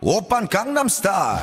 오빤 강남스타일